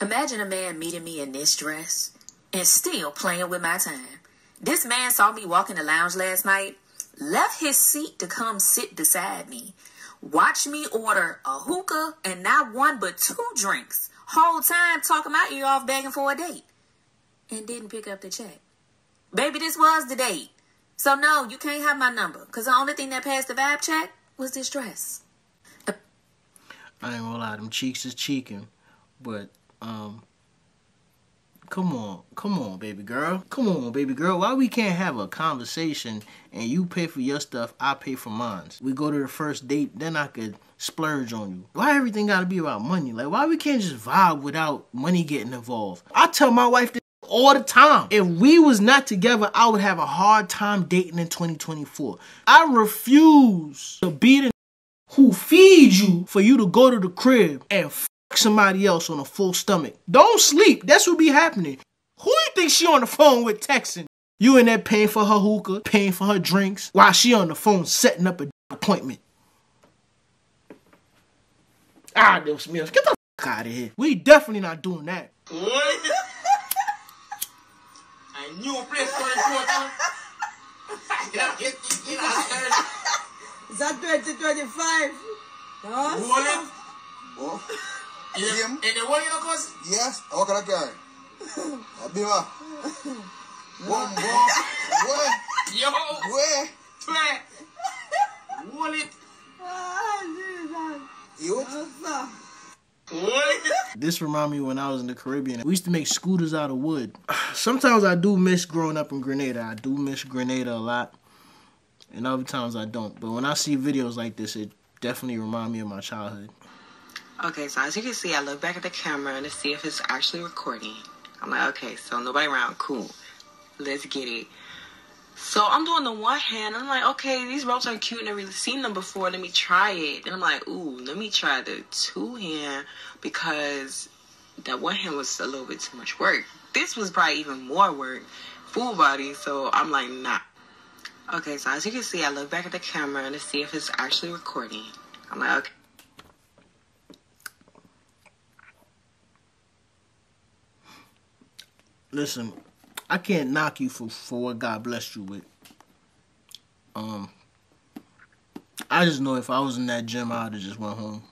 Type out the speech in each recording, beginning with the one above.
Imagine a man meeting me in this dress and still playing with my time. This man saw me walk in the lounge last night, left his seat to come sit beside me, watch me order a hookah and not one but two drinks, whole time talking my ear off begging for a date, and didn't pick up the check. Baby, this was the date. So no, you can't have my number, because the only thing that passed the vibe check was this dress. I ain't gonna lie, them cheeks is cheeking, but um, come on, come on, baby girl, come on, baby girl. Why we can't have a conversation and you pay for your stuff, I pay for mine. We go to the first date, then I could splurge on you. Why everything gotta be about money? Like, why we can't just vibe without money getting involved? I tell my wife this all the time. If we was not together, I would have a hard time dating in 2024. I refuse to be the who feeds you for you to go to the crib and somebody else on a full stomach. Don't sleep. That's what be happening. Who you think she on the phone with texting? You in there paying for her hookah, paying for her drinks, while she on the phone setting up a appointment. Ah, those meals. Get the f out of here. We definitely not doing that. I knew a place for the photo. Get, get, get out Is that 2025? Hold it. Oh, And him? the one you know, cause Yes, how can I carry? Abima. One more. Where? yo, Where? try. Hold it. You? Hold it. This remind me when I was in the Caribbean. We used to make scooters out of wood. Sometimes I do miss growing up in Grenada. I do miss Grenada a lot. And other times I don't. But when I see videos like this, it definitely remind me of my childhood. Okay, so as you can see, I look back at the camera to see if it's actually recording. I'm like, okay, so nobody around, cool. Let's get it. So I'm doing the one hand. I'm like, okay, these ropes are cute. Never really seen them before. Let me try it. And I'm like, ooh, let me try the two hand because that one hand was a little bit too much work. This was probably even more work, full body. So I'm like, nah. Okay, so as you can see, I look back at the camera to see if it's actually recording. I'm like, okay. Listen, I can't knock you for, for what God blessed you with. Um, I just know if I was in that gym, I'd have just went home.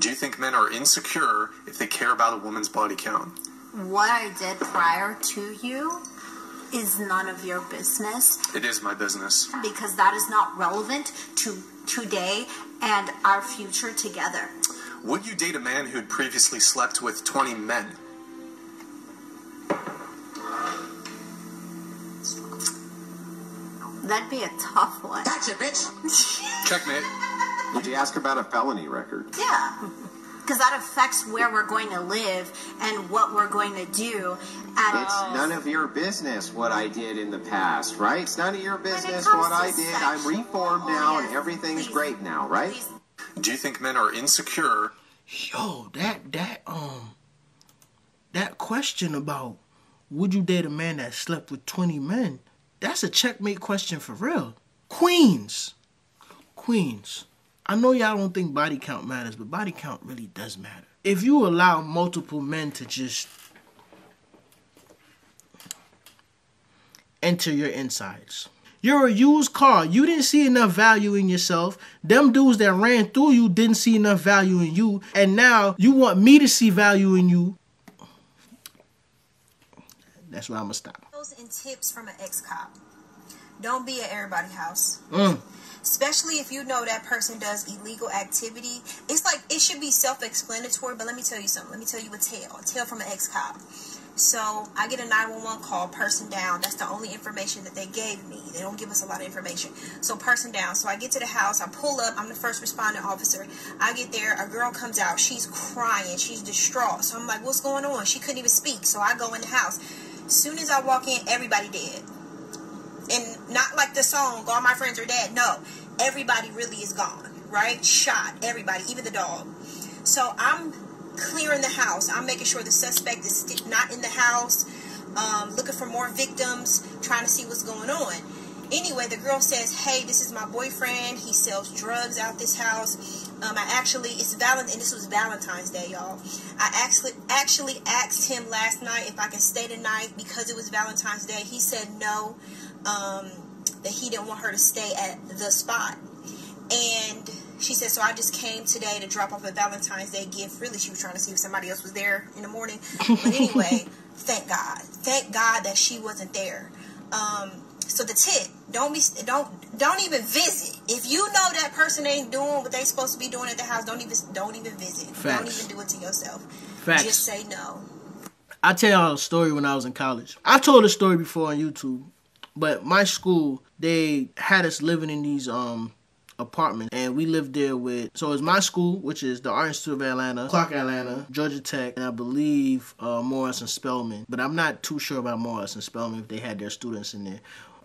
Do you think men are insecure if they care about a woman's body count? What I did prior to you is none of your business It is my business. because that is not relevant to today and our future together. Would you date a man who'd previously slept with 20 men? That'd be a tough one. Gotcha, bitch. Checkmate. Did you ask about a felony record? Yeah. Because that affects where we're going to live and what we're going to do. And It's none of your business what I did in the past, right? It's none of your business what I did. I'm reformed now and everything's please, great now, right? please. Do you think men are insecure Yo, that that um that question about would you date a man that slept with 20 men? That's a checkmate question for real. Queens. Queens. I know y'all don't think body count matters, but body count really does matter. If you allow multiple men to just enter your insides. You're a used car. You didn't see enough value in yourself. Them dudes that ran through you didn't see enough value in you. And now you want me to see value in you. That's where I'm going to stop. And tips from an ex-cop. Don't be at everybody's house. Mm. Especially if you know that person does illegal activity. It's like, it should be self-explanatory, but let me tell you something. Let me tell you a tale. A tale from an ex-cop. So I get a 911 call, person down. That's the only information that they gave me. They don't give us a lot of information. So person down. So I get to the house. I pull up. I'm the first responding officer. I get there. A girl comes out. She's crying. She's distraught. So I'm like, what's going on? She couldn't even speak. So I go in the house. Soon as I walk in, everybody dead. And not like the song, all my friends are dead. No, everybody really is gone, right? Shot, everybody, even the dog. So I'm clearing the house. I'm making sure the suspect is not in the house, um, looking for more victims, trying to see what's going on. Anyway, the girl says, "Hey, this is my boyfriend. He sells drugs out this house. Um, I actually it's Valentine. and This was Valentine's Day, y'all. I actually actually asked him last night if I can stay tonight because it was Valentine's Day. He said no, um, that he didn't want her to stay at the spot, and." She said, so I just came today to drop off a Valentine's Day gift. Really, she was trying to see if somebody else was there in the morning. But anyway, thank God. Thank God that she wasn't there. Um, so the tip, don't be, don't, don't even visit. If you know that person ain't doing what they supposed to be doing at the house, don't even, don't even visit. Don't even do it to yourself. Facts. Just say no. I tell y'all a story when I was in college. I told a story before on YouTube, but my school they had us living in these um apartments, and we lived there with. So it's my school, which is the Art Institute of Atlanta, Clark Atlanta, Georgia Tech, and I believe uh, Morris and Spelman. But I'm not too sure about Morris and Spelman if they had their students in there.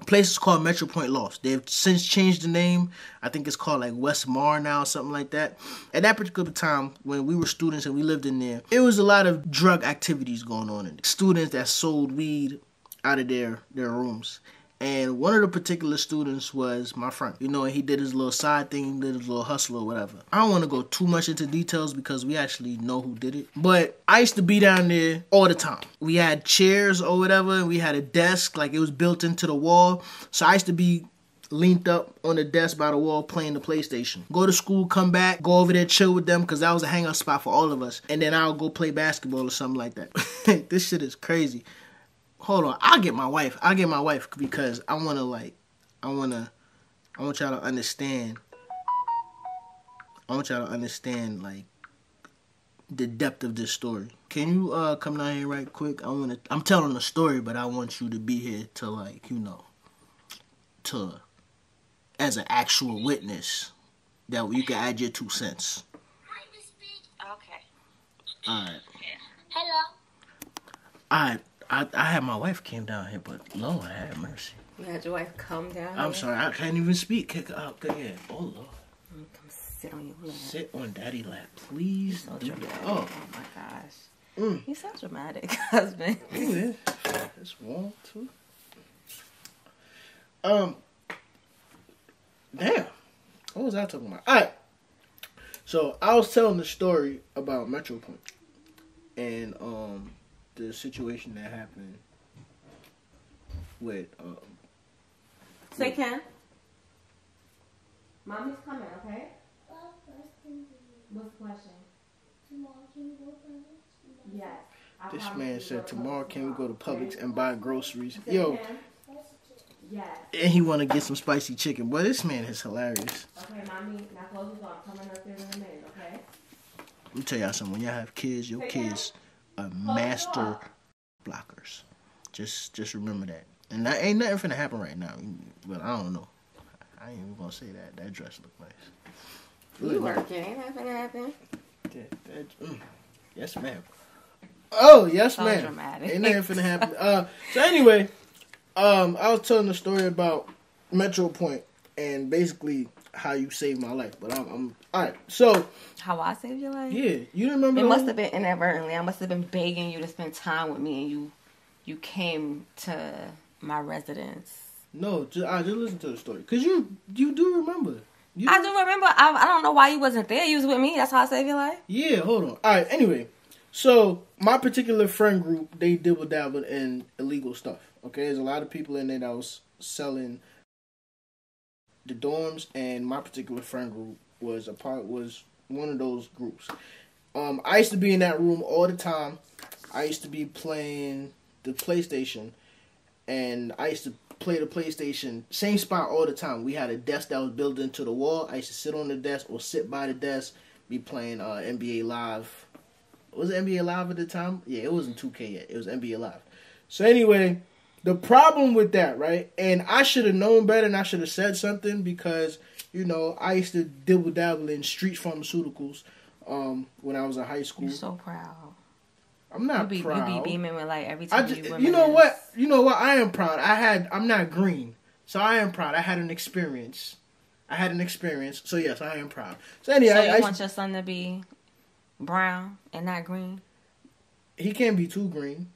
Place is called Metro Point Loft. They've since changed the name. I think it's called like Westmar now, something like that. At that particular time, when we were students and we lived in there, it was a lot of drug activities going on in there. Students that sold weed out of their their rooms. And one of the particular students was my friend. You know, he did his little side thing, did his little hustle or whatever. I don't want to go too much into details because we actually know who did it. But I used to be down there all the time. We had chairs or whatever, we had a desk, like it was built into the wall. So I used to be leaned up on the desk by the wall playing the PlayStation. Go to school, come back, go over there, chill with them because that was a hangout spot for all of us. And then I'll go play basketball or something like that. this shit is crazy hold on. I'll get my wife. I'll get my wife because I want to like, I want to, I want y'all to understand. I want y'all to understand like the depth of this story. Can you uh come down here right quick? I want to. I'm telling a story, but I want you to be here to like you know, to as an actual witness that you can add your two cents. Okay. All right. Hello. All right. I I had my wife came down here, but Lord have mercy. You had your wife come down. I'm here? sorry, I can't even speak. Kick her out. Go ahead. Oh Lord. Come sit on your lap. Sit on daddy lap, please. So do dramatic. that. Oh. Oh, my gosh. Mm. You sound dramatic, husband. yeah. It's warm too. Um. Damn. What was I talking about? All right. So I was telling the story about Metro Point and um the situation that happened with um. Say Ken. Mommy's coming, okay? What's the question? Yes. I This man said tomorrow can we go to Publix okay? and buy groceries? Say Yo, Ken. Yes. and he want to get some spicy chicken. Boy, this man is hilarious. Okay, mommy. Now close the door. I'm coming upstairs in a minute, okay? Let me tell y'all something. When y'all have kids, your Say kids are master blockers. Just just remember that. And that ain't nothing finna happen right now. But I don't know. I ain't even gonna say that. That dress look nice. You working. Ain't nothing happen. that- that- mm. Yes, ma'am. Oh, yes, So ma'am. dramatic. Ain't nothing finna happen. Uh, so anyway, um, I was telling the story about Metro Point and basically how you saved my life. But I'm, I'm all right. So How I saved your life? yeah, you remember? It must one- have been inadvertently. I must have been begging you to spend time with me, and you, you came to my residence. No, just, I just listen to the story because you you do remember. You, I do remember. I, I don't know why you wasn't there. You was with me. That's how I saved your life. Yeah, hold on. All right. Anyway, so my particular friend group they dibble dabble in illegal stuff. Okay, there's a lot of people in there that was selling the dorms, and my particular friend group was a part was one of those groups. Um, I used to be in that room all the time. I used to be playing the PlayStation, and I used to play the PlayStation same spot all the time. We had a desk that was built into the wall. I used to sit on the desk or sit by the desk, be playing uh, NBA Live. Was it NBA Live at the time? Yeah, it wasn't 2K yet. It was NBA Live. So anyway, the problem with that, right? And I should have known better, and I should have said something because you know I used to dibble dabble in street pharmaceuticals um, when I was in high school. You're so proud. I'm not you be, proud. You be beaming with like every time I just, you. you know what? You know what? I am proud. I had. I'm not green, so I am proud. I had an experience. I had an experience. So yes, I am proud. So anyway, So I, you I- want your son to be brown and not green? he can't be too green.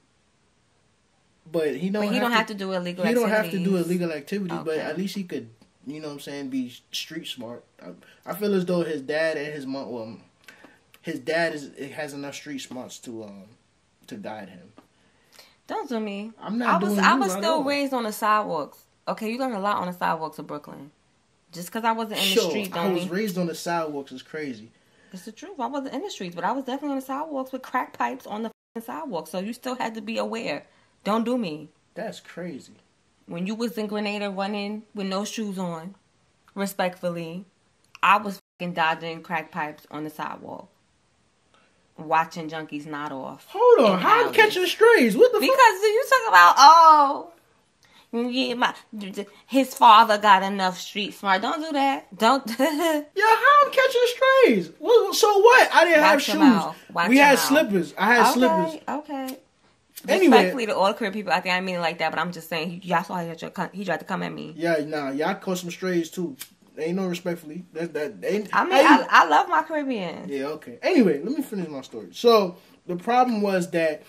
But he don't. But he have don't to, have to do illegal activity. He don't have to do illegal activities, but at least he could, you know what I'm saying, be street smart. I, I feel as though his dad and his mom, well, his dad is has enough street smarts to um to guide him. Don't do me. I'm not I was I was still raised on the sidewalks. Okay, you learn a lot on the sidewalks of Brooklyn. Just because I wasn't in Sure, the street, I was mean raised on the sidewalks is crazy. it's the truth. I wasn't in the streets, but I was definitely on the sidewalks with crack pipes on the f***ing sidewalk. So you still had to be aware. Don't do me. That's crazy. When you was in Grenada running with no shoes on, respectfully, I was fucking dodging crack pipes on the sidewalk, watching junkies not off. Hold on, how I'm catching strays? What the Because fuck? you talk about oh, yeah, my his father got enough street smart. Don't do that. Don't. Yeah, how I'm catching strays? Well, so what? I didn't have Watch your shoes. We had mouth. slippers. I had okay, slippers. Okay. Anyway. Respectfully to all the queer people out there, I mean it like that, but I'm just saying, he, y'all saw he tried, to, he tried to come at me. Yeah, nah, y'all caught some strays too. Ain't no respectfully. That that ain't. I mean, I, I love my Caribbean. Yeah, okay. Anyway, let me finish my story. So the problem was that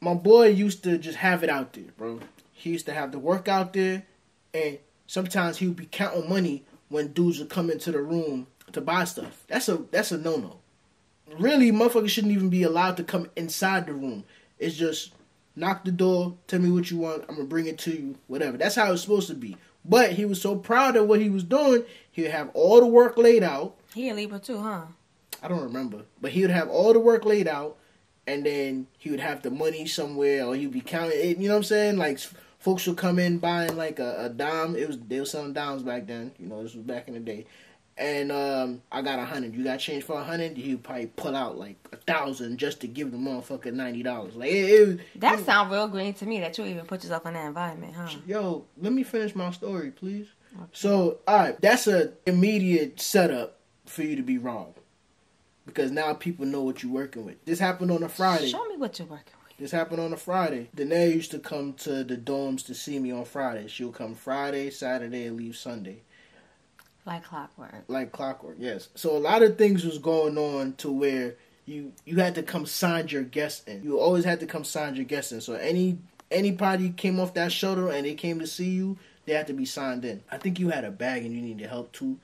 my boy used to just have it out there, bro. He used to have the work out there, and sometimes he would be counting money when dudes would come into the room to buy stuff. That's a that's a no no. Really, motherfuckers shouldn't even be allowed to come inside the room. It's just knock the door, tell me what you want, I'm gonna bring it to you, whatever. That's how it's supposed to be. But he was so proud of what he was doing, he'd have all the work laid out. He a Libra too, huh? I don't remember, but he would have all the work laid out, and then he would have the money somewhere, or he'd be counting it. You know what I'm saying? Like folks would come in buying like a, a dime. It was they were selling dimes back then. You know, this was back in the day. And um, I got a hundred. You got change for a hundred? He'd probably pull out like a thousand just to give the motherfucker ninety dollars. Like it, it, That sound real green to me that you even put yourself in that environment, huh? Yo, let me finish my story, please. So, all right, that's a immediate setup for you to be wrong because now people know what you're working with. This happened on a Friday. Show me what you're working with. This happened on a Friday. Danae used to come to the dorms to see me on Friday. She'll come Friday, Saturday, and leave Sunday. Like clockwork. Like clockwork, yes. So a lot of things was going on to where you you had to come sign your guest in. You always had to come sign your guest in. So any anybody came off that shuttle and they came to see you, they had to be signed in. I think you had a bag and you needed help too,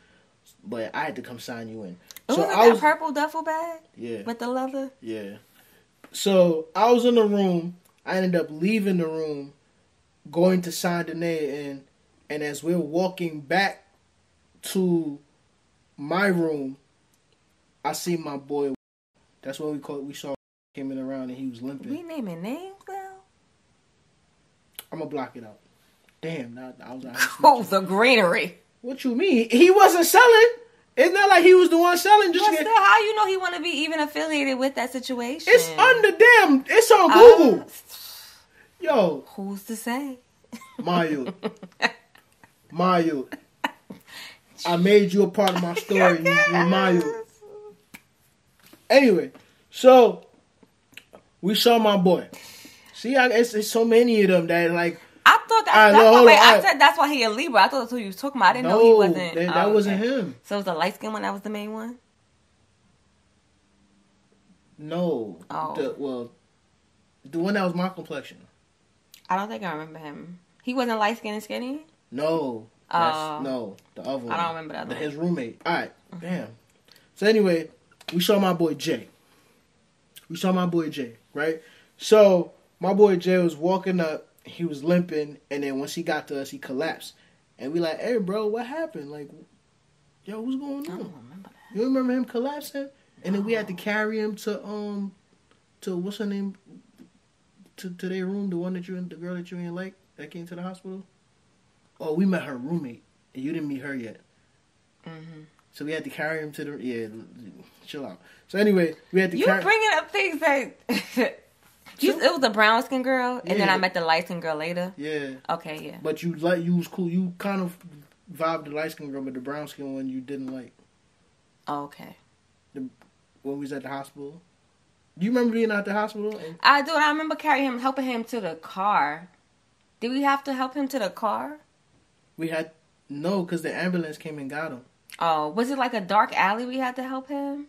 but I had to come sign you in. So So was it that purple duffel bag yeah with the leather? yeah. So I was in the room. I ended up leaving the room, going to sign Danae in, and as we're walking back to my room, I see my boy. That's what we call. We saw came in around and he was limping. We naming names now? I'm gonna block it out. Damn, now I was out. Oh, the greenery. What you mean? He wasn't selling. It's not like he was the one selling. Just But still, how you know he want to be even affiliated with that situation? it's under damn. It's on Uh, Google. Yo, Who's to say? Mario. Mario. I made you a part of my story. You, remind you Anyway, so we saw my boy. See, I, it's, it's so many of them that like I thought that, right, that's no, why, wait, on, I right. said that's why he a Libra. I thought that's who you was talking about. I didn't no, know he wasn't. that, oh, wasn't okay. him. So it was the light skin one that was the main one. No, Oh. the, well, the one that was my complexion. I don't think I remember him. He wasn't light skinned and skinny. No, that's, Oh. no, the other one. I don't remember the other one. His roommate. All right, damn. So anyway, we saw my boy Jay. We saw my boy Jay, right? So my boy Jay was walking up. He was limping, and then once he got to us, he collapsed. And we like, hey, bro, what happened? Like, yo, what's going I on? don't remember that. You remember him collapsing? And then we had to carry him to um to what's her name to to their room, the one that you and the girl that you ain't like that came to the hospital. Oh, we met her roommate, and you didn't meet her yet. Mm-hmm. So we had to carry him to the yeah. Chill out. So anyway, we had to You carry. bringing up things that. you, it was a brown skin girl, and then I met the light skin girl later. yeah, Okay, yeah. but you like you was cool. You kind of vibed the light skin girl, but the brown skin one you didn't like Oh, okay. when we was at the hospital. Do you remember being at the hospital? And I do. I remember carrying him, helping him to the car. Did we have to help him to the car? We had no, because the ambulance came and got him. Oh, was it like a dark alley we had to help him?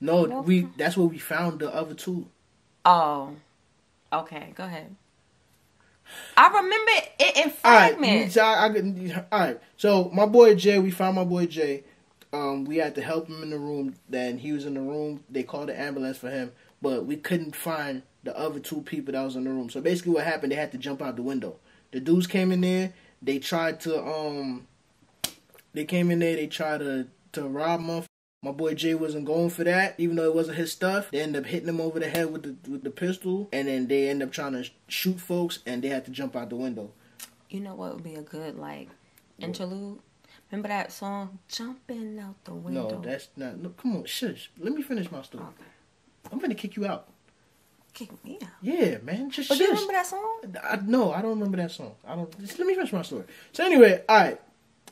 No, we that's where we found the other two. Oh, okay. Go ahead. I remember it in All right, fragments. I, I, all right. So my boy Jay, we found my boy Jay. Um, we had to help him in the room. Then he was in the room. They called the ambulance for him, but we couldn't find the other two people that was in the room. So basically, what happened? They had to jump out the window. The dudes came in there. They tried to um, they came in there. They tried to to rob him. My boy Jay wasn't going for that, even though it wasn't his stuff. They ended up hitting him over the head with the with the pistol, and then they ended up trying to shoot folks, and they had to jump out the window. You know what would be a good like interlude? Remember that song, "Jumping Out the Window"? No, that's not. No, come on, shush. Let me finish my story. Okay. I'm gonna kick you out. Kick me out. Yeah, man, just But shush. you remember that song? I, no, I don't remember that song. I don't. Just let me finish my story. So anyway, all right.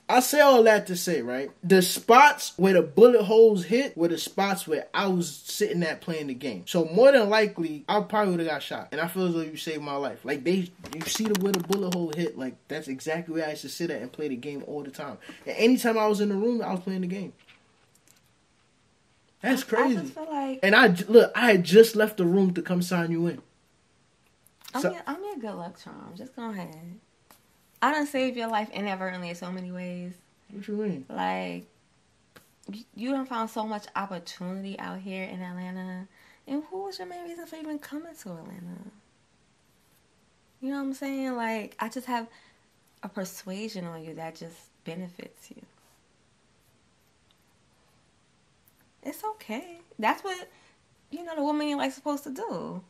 I say all that to say, right? The spots where the bullet holes hit were the spots where I was sitting at playing the game. So more than likely, I probably would have got shot. And I feel as though you saved my life. Like they, you see the where the bullet hole hit. Like that's exactly where I used to sit at and play the game all the time. And anytime I was in the room, I was playing the game. That's I crazy. just feel like And I look, I had just left the room to come sign you in. I'm, So- your, I'm your good luck charm. Just go ahead. I done saved your life inadvertently in so many ways. What you mean? Like, you- you done found so much opportunity out here in Atlanta. And who was your main reason for even coming to Atlanta? You know what I'm saying? Like, I just have a persuasion on you that just benefits you. It's okay. That's what, you know, the woman you're like supposed to do.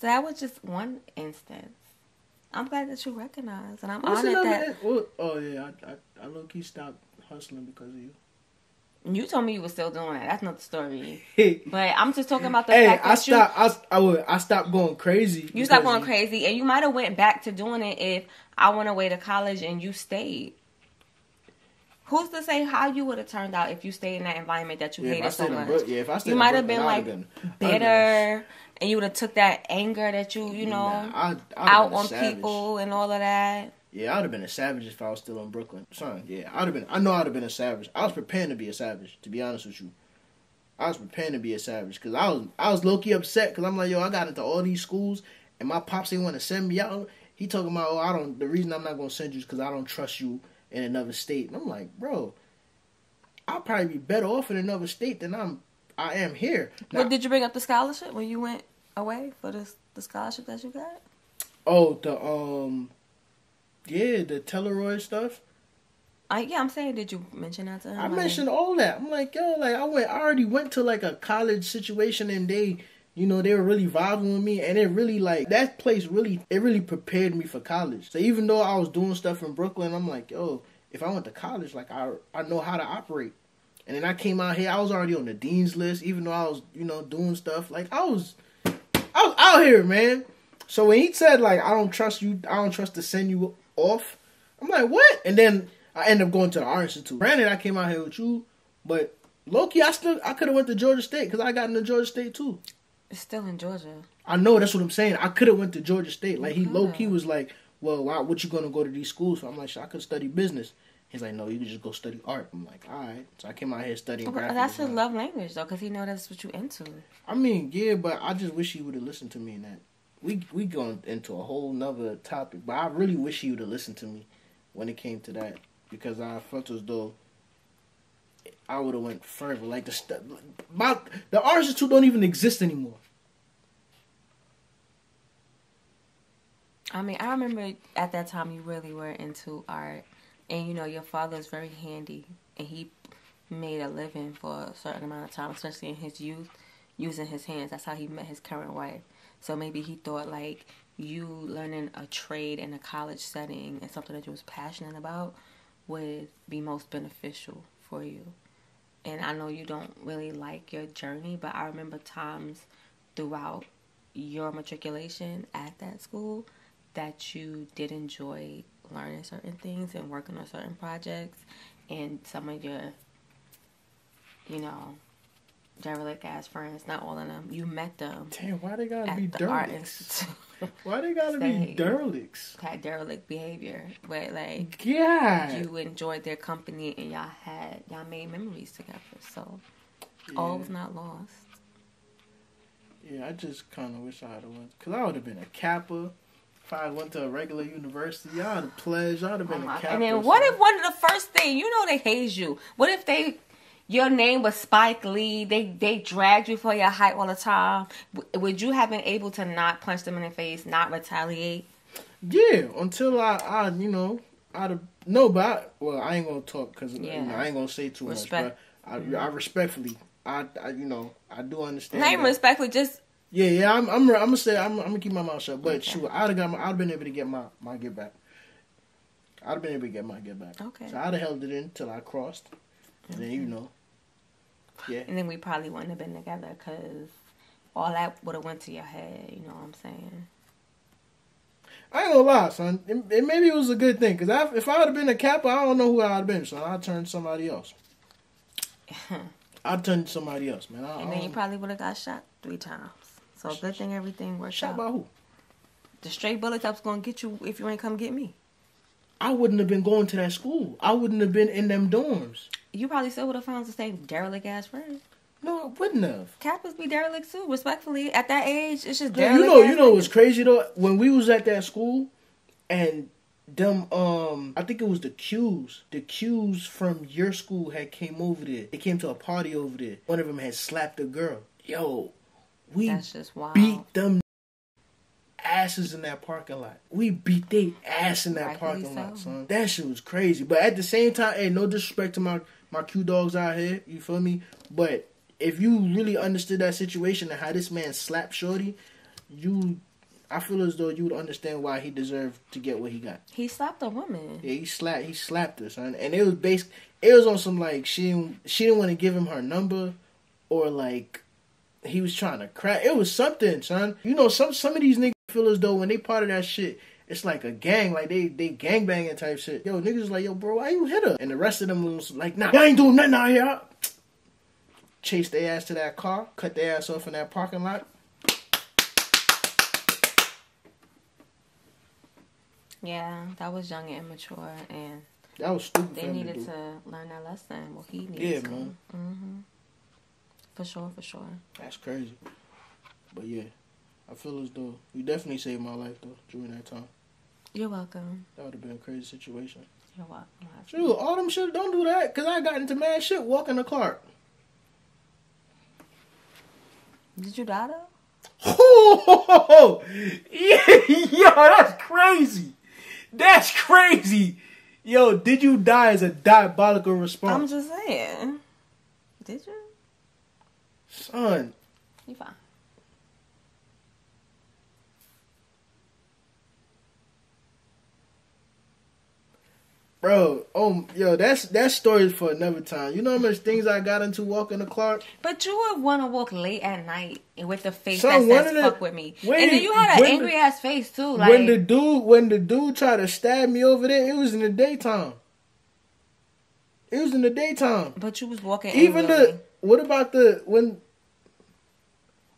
So that was just one instance. I'm glad that you recognize, and I'm What's honored that oh, oh yeah, I, I, I low key stopped hustling because of you. you told me you were still doing that. That's not the story. but I'm just talking about the hey, fact I that you stopped. I, I, would- I stopped going crazy. you stopped going crazy, and you might have went back to doing it if I went away to college and you stayed. Who's to say how you would have turned out if you stayed in that environment that you Yeah, if I hated so much? Yeah, if I stayed you might have been like been- bitter, and you would have took that anger that you you know Nah, have out on savage. people and all of that. Yeah, I'd have been a savage if I was still in Brooklyn, son. Yeah, I'd have been. I know I'd have been a savage. I was preparing to be a savage. To be honest with you, I was preparing to be a savage because I was I was low key upset because I'm like, yo, I got into all these schools and my pops they want to send me out. He talking about, oh, I don't. The reason I'm not gonna send you is because I don't trust you in another state. And I'm like, bro, I'll probably be better off in another state than I'm. I am here. Now- But did you bring up the scholarship when you went away for this the scholarship that you got? oh, the um, yeah, the Teleroy stuff. I, yeah, I'm saying, did you mention that to him? I mentioned all that. I'm like, yo, like I went, I already went to like a college situation, and they, you know, they were really vibing with me, and it really like that place really, it really prepared me for college. So even though I was doing stuff in Brooklyn, I'm like, yo, if I went to college, like I, I know how to operate. And then I came out here, I was already on the dean's list, even though I was, you know, doing stuff. Like I was, I was out here, man. So when he said like, I don't trust you, I don't trust to send you off, I'm like, what? And then I end up going to the art institute. Granted, I came out here with you, but Loki, I still I could have went to Georgia State because I got into Georgia State too. It's still in Georgia. I know that's what I'm saying. I could have went to Georgia State. Like he low key was like, well, why, what you gonna go to these schools? for? I'm like, I could study business. He's like, no, you can just go study art. I'm like, all right. So I came out here studying But graphic that's his design. love language though, because he know that's what you into. I mean, yeah, but I just wish he would have listened to me in that. We we going into a whole nother topic, but I really wish he would have listened to me when it came to that because I felt as though I would have went further. Like the st- my the art institute don't even exist anymore. I mean, I remember at that time you really were into art, and you know your father was very handy, and he made a living for a certain amount of time, especially in his youth, using his hands. That's how he met his current wife. So maybe he thought like you learning a trade in a college setting and something that you was passionate about would be most beneficial for you. And I know you don't really like your journey, but I remember times throughout your matriculation at that school that you did enjoy learning certain things and working on certain projects and some of your you know derelict ass friends not all of them you met them Damn, why they gotta be the derelicts? Why they gotta be derelicts? had derelict behavior but like Yeah. you enjoyed their company and y'all had y'all made memories together so all was not lost Yeah, I just kind of wish I had went because I would have been a Kappa, If I went to a regular university, I'd have pledged. I'd have been oh a captain. And then what if one of the first thing you know they haze you? What if they your name was Spike Lee? They they dragged you for your height all the time. Would you have been able to not punch them in the face, not retaliate? Yeah, until I, I you know, I'd have no, but I, well, I ain't gonna talk because Yeah. you know, I ain't gonna say too Respect. much. But I, I mm-hmm. respectfully, I, I, you know, I do understand. Not even respectfully, just Yeah, yeah, I'm, I'm, I'm gonna say, I'm, I'm gonna keep my mouth shut. But shoot, I'd have got, my, I'd have been able to get my, my get back. I'd have been able to get my get back. Okay. So I'd have held it in till I crossed, and then you know, yeah. and then we probably wouldn't have been together because all that would have went to your head. You know what I'm saying? I ain't gonna lie, son. It, it maybe it was a good thing because if I would have been a Kappa, I don't know who I'd have been, son. I'd turn somebody else. I'd turn somebody else, man. I, And I then you probably would have got shot three times. So good thing everything worked Shot out. by who? The straight bullet that's gonna get you if you ain't come get me. I wouldn't have been going to that school. I wouldn't have been in them dorms. You probably still would have found the same derelict ass friend. No, I wouldn't have. Kappas be derelict too. Respectfully, at that age, it's just Yeah, derelict. you know, you know what's crazy though? When we was at that school, and them, um, I think it was the Qs. The Qs from your school had came over there. They came to a party over there. One of them had slapped a girl. Yo, we That's just wild. beat them asses in that parking lot. We beat they ass in that Rightfully parking lot, son. That shit was crazy. But at the same time, hey, no disrespect to my my Q dogs out here. You feel me? But if you really understood that situation and how this man slapped Shorty, you, I feel as though you would understand why he deserved to get what he got. He slapped a woman. Yeah, he slapped he slapped her, son. And it was based it was on some like she didn't she didn't want to give him her number or like he was trying to crack. It was something, son. You know, some some of these niggas feel as though when they part of that shit, it's like a gang, like they they gang banging type shit. Yo, niggas like, yo, bro, why you hit her? And the rest of them was like, nah, I ain't doing nothing out here. Chase their ass to that car, cut their ass off in that parking lot. Yeah, that was young and immature, and That was stupid. they needed to, learn that lesson. Well, he needed Yeah, to. man. hmm For sure, for sure. That's crazy. But yeah, I feel as though you definitely saved my life though during that time. You're welcome. That would have been a crazy situation. You're welcome. Shoot, all them shit, don't do that, cause I got into mad shit walking the Clark. Did you die though? Oh, yeah, yo, that's crazy. That's crazy. Yo, did you die as a diabolical response? I'm just saying. Did you? Son, You fine. bro, oh, yo, that's that story for another time. You know how much things I got into walking the Clark? But you would want to walk late at night and with the face Son, that says the- "fuck with me," when- and then you had an when the- angry ass face too. Like when the dude, when the dude tried to stab me over there, it was in the daytime. It was in the daytime. but you was walking. Even angrily. the what about the when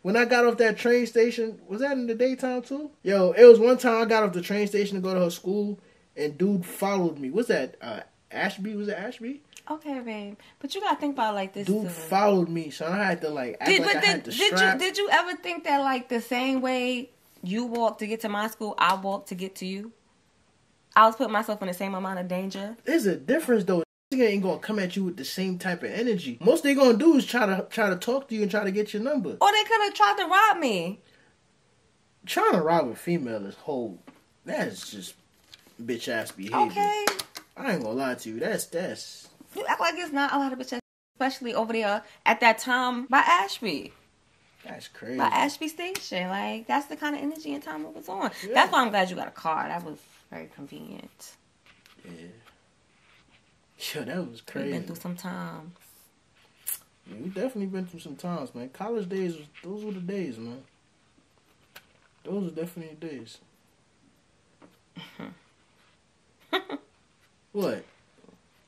when I got off that train station? Was that in the daytime too? Yo, it was one time I got off the train station to go to her school, and dude followed me. What's that? Uh, Ashby? Was it Ashby? Okay, babe. But you gotta think about it like this. Dude too. followed me, so I had to like act Did, like but did, to did you did you ever think that like the same way you walked to get to my school, I walked to get to you? I was putting myself in the same amount of danger. There's a difference though. Nigga ain't gonna come at you with the same type of energy. Most they gonna do is try to try to talk to you and try to get your number. Or they could have tried to rob me. Trying to rob a female is whole. That's just bitch ass behavior. Okay. I ain't gonna lie to you. That's that's You act like it's not a lot of bitches, especially over there at that time by Ashby. that's crazy. By Ashby Station. Like that's the kind of energy and time it was on. That's why I'm glad you got a car. That was very convenient. Yeah. Yo, that was crazy. We've been through some time. Yeah, we definitely been through some times, man. College days, those were the days, man. Those are definitely the days. what?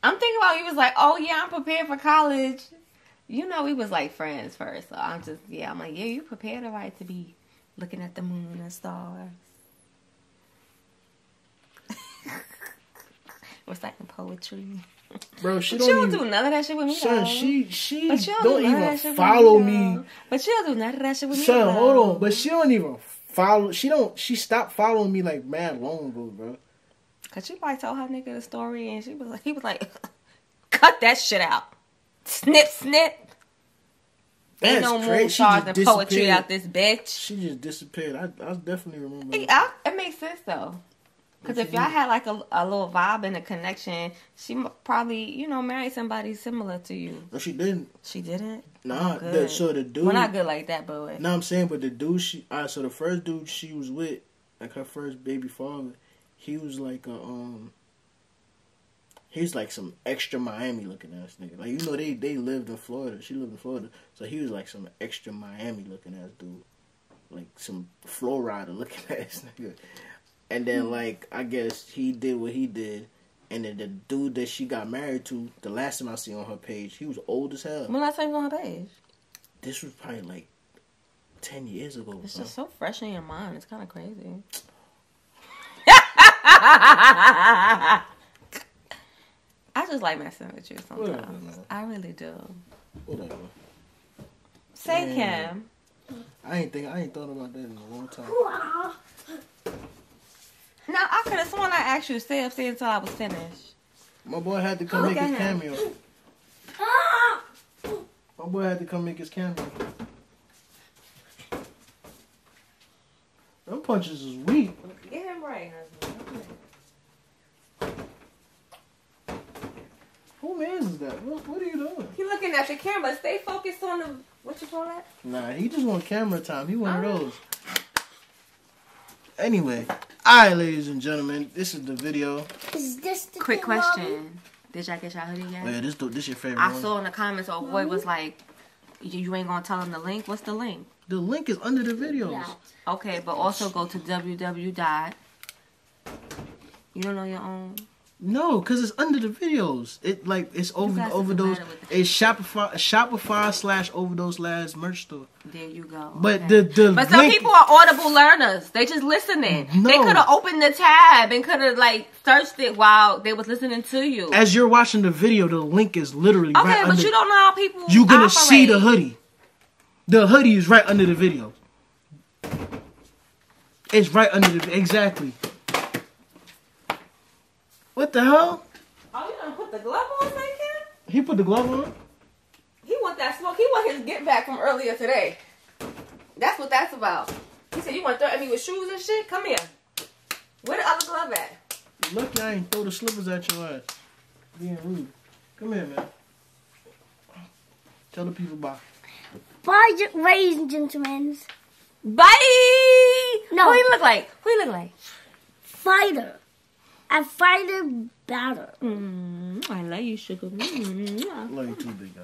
I'm thinking about you was like, oh yeah, I'm prepared for college. You know, we was like friends first, so I'm just yeah. I'm like, yeah, you prepared all right to be looking at the moon and stars, reciting poetry. Bro, she don't don't even- do none of that shit with me, Son, though. she she But don't, don't do even that shit with follow me. me. But she don't do none of that shit with me. Son, though. hold on. But she don't even follow. She don't. She stopped following me like mad long ago, bro. Cause she probably told her nigga the story, and she was like, he was like, cut that shit out. Snip, snip. Ain't no crazy. moon She stars and poetry out this bitch. She just disappeared. I, I definitely remember. It, I, it makes sense though. Because if y'all had like a, a little vibe and a connection, she probably, you know, married somebody similar to you. No, she didn't. She didn't? Nah, the, so the dude. Well, not good like that, but No, I'm saying, but the dude she. Alright, so the first dude she was with, like her first baby father, he was like a um. He's like some extra Miami looking ass nigga. Like you know they they lived in Florida. She lived in Florida, so he was like some extra Miami looking ass dude, like some Florida looking ass nigga. And then mm-hmm. like I guess he did what he did, and then the dude that she got married to, the last time I see on her page, he was old as hell. when last time you on her page? This was probably like ten years ago. It's bro. just so fresh in your mind. It's kind of crazy. I just like messing with you sometimes. man. I really do. Whatever. Say Man. Kim. I ain't think I ain't thought about that in a long time. Now I could have sworn I asked you to stay upstairs until I was finished. My boy had to come Look make his him. cameo. My boy had to come make his cameo. Them punches is weak. Get him right, husband. Who man is that? What, what are you doing? He looking at the camera. Stay focused on the what you call that? Nah, he just want camera time. He one of uh-huh. those. Anyway, alright, ladies and gentlemen, this is the video. Is this the Quick thing, Mommy? question. Did y'all get y'all hoodie yet? Oh, yeah, this this your favorite I one. saw in the comments, oh boy was like, you, you ain't gonna tell him the link. What's the link? The link is under the videos. Okay, but also go to www. dot. You don't know your own. No, cause it's under the videos. It like it's over guys is the overdose. matter It's Shopify Shopify slash overdose slash merch store. There you go. But okay. the the But some link, people are audible learners. They just listening. They could have opened the tab and could have like searched it while they was listening to you. as you're watching the video, the link is literally okay, right but under. you don't know how people. You're gonna operate. see the hoodie. The hoodie is right under the video. It's right under the exactly. What the hell? Oh, you done put the glove on, Sam Kim? He put the glove on. He want that smoke. He want his get back from earlier today. That's what that's about. He said, "You want to throw at me with shoes and shit? Come here. Where the other glove at?" Lucky I ain't throw the slippers at your ass. Being rude. Come here, man. Tell the people bye. Bye, gen- ladies and gentlemen. Bye. No. Who he look like? Who you look like? Fighter. A fighter batter. Mm, I love you, sugar. Mm, Love you too, big guy.